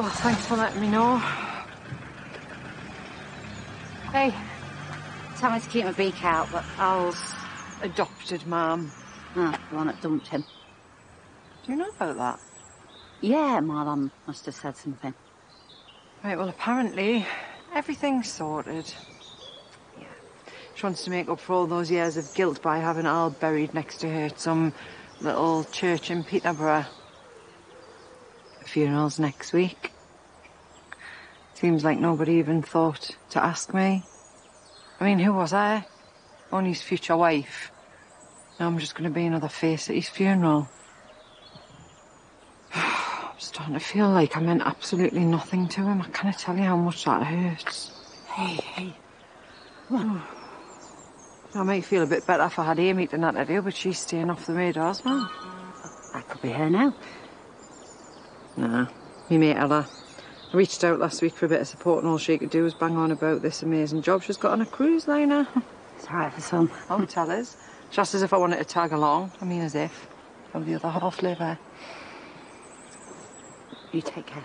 Well, thanks for letting me know. Hey, tell me to keep my beak out, but Al's adopted mum. oh, the one that dumped him. Do you know about that? Yeah, my mum must have said something. Right, well, apparently everything's sorted. Yeah. She wants to make up for all those years of guilt by having Al buried next to her at some little church in Peterborough. The funeral's next week. Seems like nobody even thought to ask me. I mean, who was I? Only his future wife. Now I'm just gonna be another face at his funeral. I'm starting to feel like I meant absolutely nothing to him. I can't tell you how much that hurts. Hey, hey. I might feel a bit better if I had Amy than that to but she's staying off the radars now. That could be her now. Nah, me mate Ella. I reached out last week for a bit of support and all she could do was bang on about this amazing job she's got on a cruise liner. It's all right for some. I'll tell us. She asked us if I wanted to tag along. I mean as if. How the other half live here. You take care.